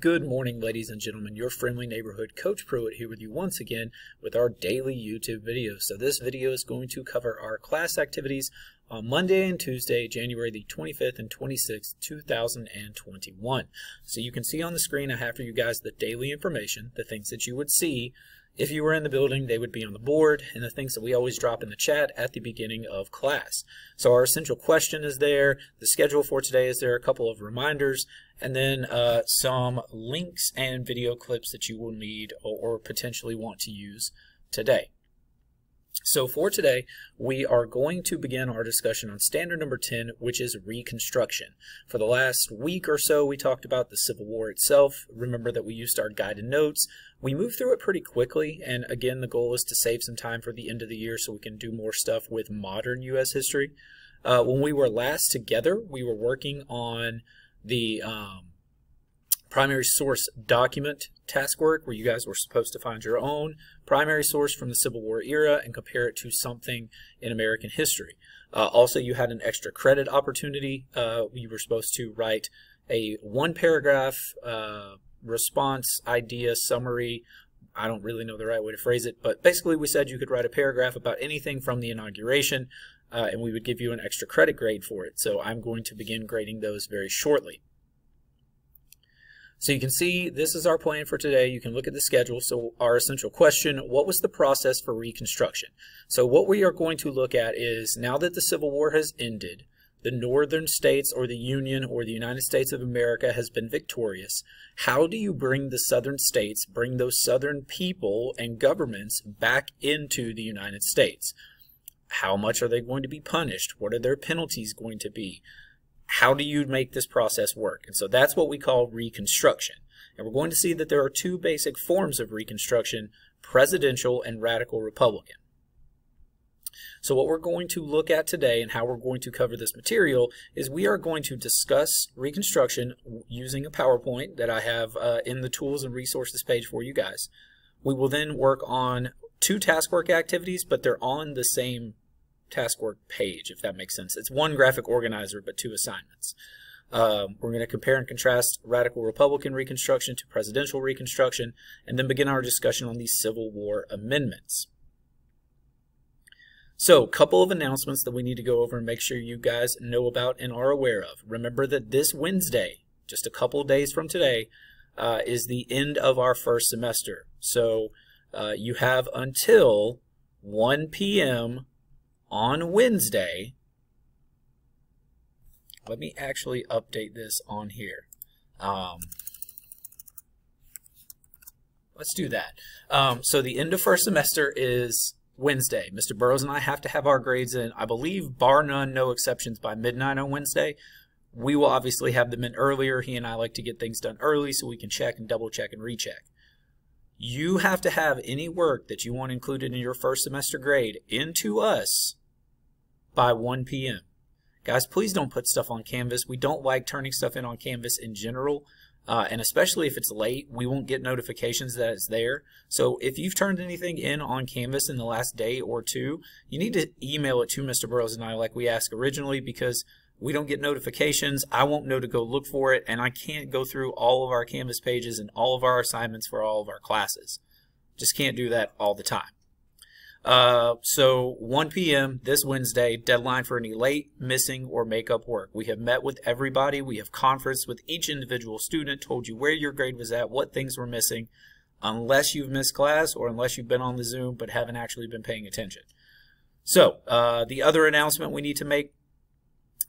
Good morning, ladies and gentlemen. Your friendly neighborhood Coach Pruitt here with you once again with our daily YouTube video. So this video is going to cover our class activities on Monday and Tuesday, January the 25th and 26th, 2021. So you can see on the screen I have for you guys the daily information, the things that you would see if you were in the building, they would be on the board, and the things that we always drop in the chat at the beginning of class. So our essential question is there, the schedule for today is there, a couple of reminders, and then uh, some links and video clips that you will need or, or potentially want to use today. So for today, we are going to begin our discussion on standard number 10, which is Reconstruction. For the last week or so, we talked about the Civil War itself. Remember that we used our guided notes. We moved through it pretty quickly, and again, the goal is to save some time for the end of the year so we can do more stuff with modern U.S. history. Uh, when we were last together, we were working on the um, primary source document task work where you guys were supposed to find your own primary source from the Civil War era and compare it to something in American history. Uh, also, you had an extra credit opportunity. Uh, you were supposed to write a one paragraph uh, response, idea, summary. I don't really know the right way to phrase it, but basically we said you could write a paragraph about anything from the inauguration uh, and we would give you an extra credit grade for it. So I'm going to begin grading those very shortly. So you can see this is our plan for today. You can look at the schedule. So our essential question, what was the process for Reconstruction? So what we are going to look at is now that the Civil War has ended, the northern states or the Union or the United States of America has been victorious, how do you bring the southern states, bring those southern people and governments back into the United States? How much are they going to be punished? What are their penalties going to be? How do you make this process work? And so that's what we call reconstruction. And we're going to see that there are two basic forms of reconstruction, presidential and radical republican. So what we're going to look at today and how we're going to cover this material is we are going to discuss Reconstruction using a PowerPoint that I have uh, in the tools and resources page for you guys. We will then work on two task work activities, but they're on the same task work page, if that makes sense. It's one graphic organizer, but two assignments. Um, we're going to compare and contrast radical Republican Reconstruction to presidential Reconstruction, and then begin our discussion on the Civil War amendments. So, a couple of announcements that we need to go over and make sure you guys know about and are aware of. Remember that this Wednesday, just a couple days from today, uh, is the end of our first semester. So, uh, you have until 1 p.m on Wednesday. Let me actually update this on here. Um, let's do that. Um, so the end of first semester is Wednesday. Mr. Burrows and I have to have our grades in, I believe, bar none, no exceptions, by midnight on Wednesday. We will obviously have them in earlier. He and I like to get things done early so we can check and double check and recheck. You have to have any work that you want included in your first semester grade into us by 1 p.m. Guys, please don't put stuff on Canvas. We don't like turning stuff in on Canvas in general. Uh, and especially if it's late, we won't get notifications that it's there. So if you've turned anything in on Canvas in the last day or two, you need to email it to Mr. Burrows and I like we asked originally because we don't get notifications. I won't know to go look for it, and I can't go through all of our Canvas pages and all of our assignments for all of our classes. Just can't do that all the time. Uh, so 1 p.m. this Wednesday, deadline for any late, missing, or makeup work. We have met with everybody. We have conferenced with each individual student, told you where your grade was at, what things were missing, unless you've missed class or unless you've been on the Zoom but haven't actually been paying attention. So uh, the other announcement we need to make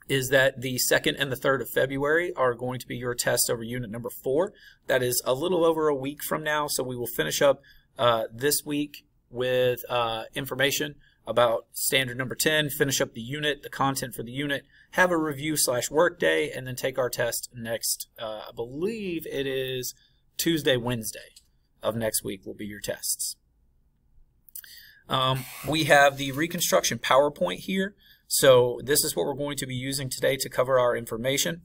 is that the 2nd and the 3rd of February are going to be your test over unit number 4. That is a little over a week from now, so we will finish up uh, this week with uh, information about standard number 10, finish up the unit, the content for the unit, have a review slash work day, and then take our test next, uh, I believe it is Tuesday, Wednesday of next week will be your tests. Um, we have the Reconstruction PowerPoint here. So this is what we're going to be using today to cover our information.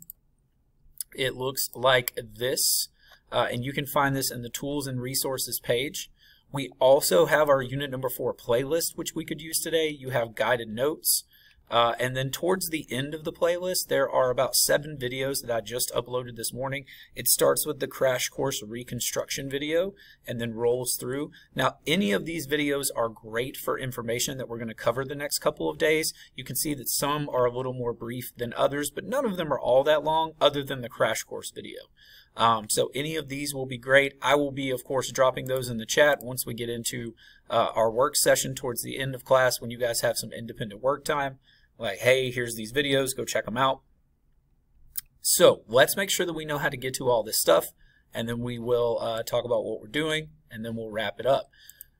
It looks like this, uh, and you can find this in the Tools and Resources page. We also have our unit number four playlist, which we could use today. You have guided notes. Uh, and then towards the end of the playlist, there are about seven videos that I just uploaded this morning. It starts with the crash course reconstruction video and then rolls through. Now, any of these videos are great for information that we're going to cover the next couple of days. You can see that some are a little more brief than others, but none of them are all that long other than the crash course video. Um, so any of these will be great. I will be, of course, dropping those in the chat once we get into uh, our work session towards the end of class when you guys have some independent work time like, hey, here's these videos, go check them out. So let's make sure that we know how to get to all this stuff, and then we will uh, talk about what we're doing, and then we'll wrap it up.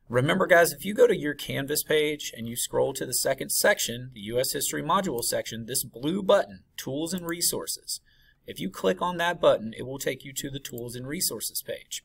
Remember, guys, if you go to your Canvas page and you scroll to the second section, the U.S. History Module section, this blue button, Tools and Resources, if you click on that button, it will take you to the Tools and Resources page.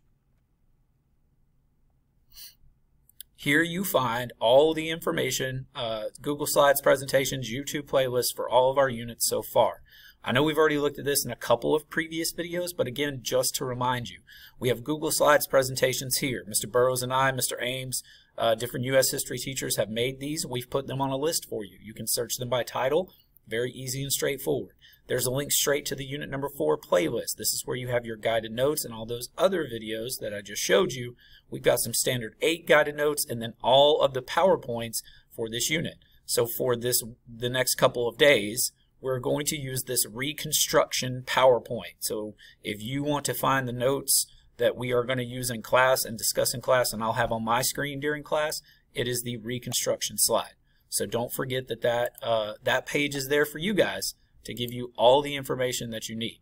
Here you find all the information, uh, Google Slides presentations, YouTube playlists for all of our units so far. I know we've already looked at this in a couple of previous videos, but again, just to remind you, we have Google Slides presentations here. Mr. Burrows and I, Mr. Ames, uh, different U.S. history teachers have made these. We've put them on a list for you. You can search them by title. Very easy and straightforward. There's a link straight to the unit number four playlist. This is where you have your guided notes and all those other videos that I just showed you. We've got some standard eight guided notes and then all of the PowerPoints for this unit. So for this, the next couple of days, we're going to use this reconstruction PowerPoint. So if you want to find the notes that we are going to use in class and discuss in class and I'll have on my screen during class, it is the reconstruction slide. So don't forget that that, uh, that page is there for you guys to give you all the information that you need.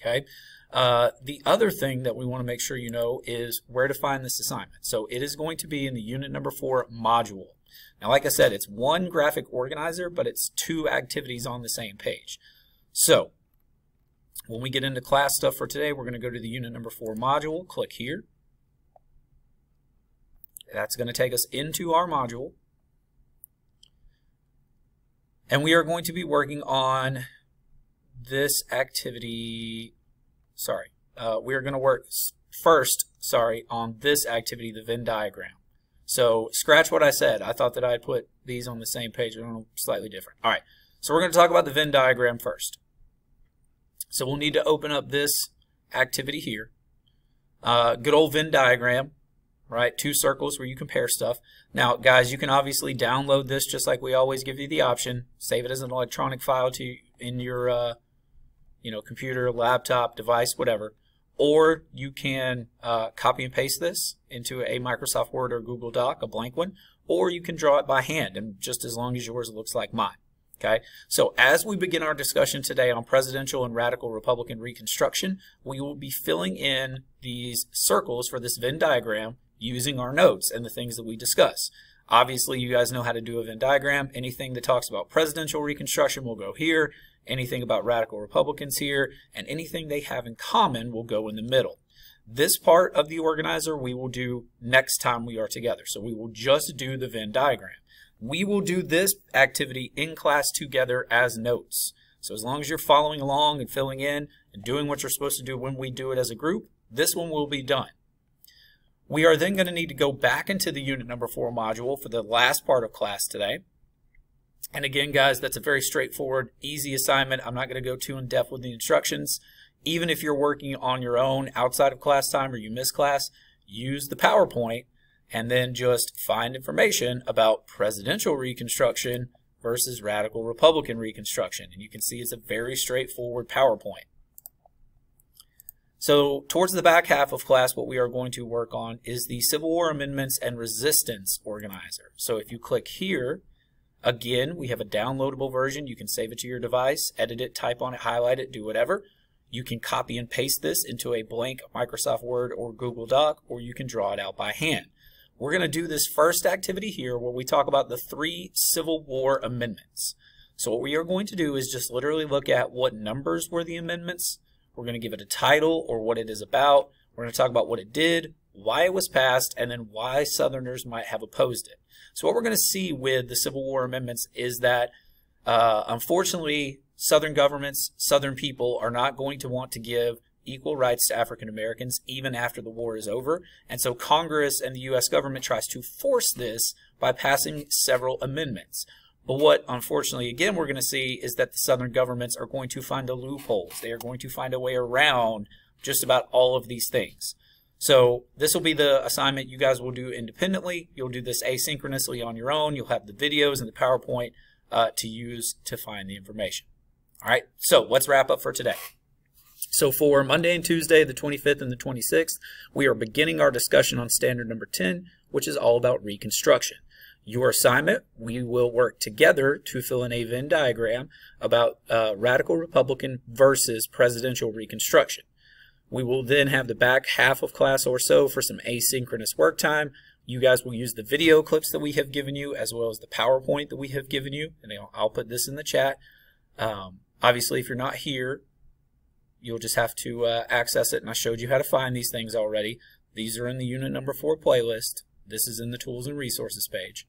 Okay. Uh, the other thing that we want to make sure you know is where to find this assignment. So it is going to be in the unit number four module. Now, like I said, it's one graphic organizer, but it's two activities on the same page. So when we get into class stuff for today, we're going to go to the unit number four module, click here. That's going to take us into our module. And we are going to be working on this activity, sorry, uh, we are going to work first, sorry, on this activity, the Venn diagram. So scratch what I said. I thought that I'd put these on the same page. They're slightly different. All right, so we're going to talk about the Venn diagram first. So we'll need to open up this activity here. Uh, good old Venn diagram right? Two circles where you compare stuff. Now, guys, you can obviously download this just like we always give you the option. Save it as an electronic file to in your uh, you know computer, laptop, device, whatever. Or you can uh, copy and paste this into a Microsoft Word or Google Doc, a blank one, or you can draw it by hand, and just as long as yours looks like mine. Okay, so as we begin our discussion today on presidential and radical Republican Reconstruction, we will be filling in these circles for this Venn diagram using our notes and the things that we discuss. Obviously, you guys know how to do a Venn diagram. Anything that talks about presidential reconstruction will go here. Anything about radical Republicans here. And anything they have in common will go in the middle. This part of the organizer we will do next time we are together. So we will just do the Venn diagram. We will do this activity in class together as notes. So as long as you're following along and filling in and doing what you're supposed to do when we do it as a group, this one will be done. We are then going to need to go back into the unit number four module for the last part of class today. And again, guys, that's a very straightforward, easy assignment. I'm not going to go too in depth with the instructions. Even if you're working on your own outside of class time or you miss class, use the PowerPoint and then just find information about presidential reconstruction versus radical Republican reconstruction. And you can see it's a very straightforward PowerPoint. So towards the back half of class, what we are going to work on is the Civil War Amendments and Resistance Organizer. So if you click here, again, we have a downloadable version. You can save it to your device, edit it, type on it, highlight it, do whatever. You can copy and paste this into a blank Microsoft Word or Google Doc, or you can draw it out by hand. We're going to do this first activity here where we talk about the three Civil War amendments. So what we are going to do is just literally look at what numbers were the amendments, we're going to give it a title or what it is about. We're going to talk about what it did, why it was passed, and then why Southerners might have opposed it. So what we're going to see with the Civil War amendments is that, uh, unfortunately, Southern governments, Southern people are not going to want to give equal rights to African Americans even after the war is over. And so Congress and the U.S. government tries to force this by passing several amendments. But what, unfortunately, again, we're going to see is that the southern governments are going to find the loopholes. They are going to find a way around just about all of these things. So this will be the assignment you guys will do independently. You'll do this asynchronously on your own. You'll have the videos and the PowerPoint uh, to use to find the information. All right, so let's wrap up for today. So for Monday and Tuesday, the 25th and the 26th, we are beginning our discussion on standard number 10, which is all about reconstruction. Your assignment, we will work together to fill in a Venn diagram about uh, radical Republican versus presidential reconstruction. We will then have the back half of class or so for some asynchronous work time. You guys will use the video clips that we have given you as well as the PowerPoint that we have given you. And I'll put this in the chat. Um, obviously, if you're not here, you'll just have to uh, access it. And I showed you how to find these things already. These are in the unit number four playlist. This is in the tools and resources page.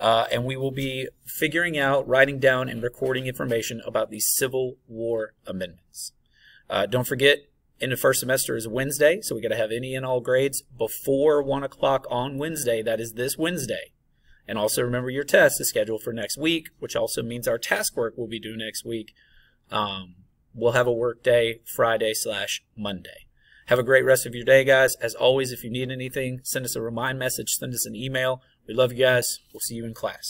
Uh, and we will be figuring out, writing down, and recording information about the Civil War amendments. Uh, don't forget, in the first semester is Wednesday, so we got to have any and all grades before 1 o'clock on Wednesday. That is this Wednesday. And also remember your test is scheduled for next week, which also means our task work will be due next week. Um, we'll have a work day Friday slash Monday. Have a great rest of your day, guys. As always, if you need anything, send us a remind message, send us an email. We love you guys. We'll see you in class.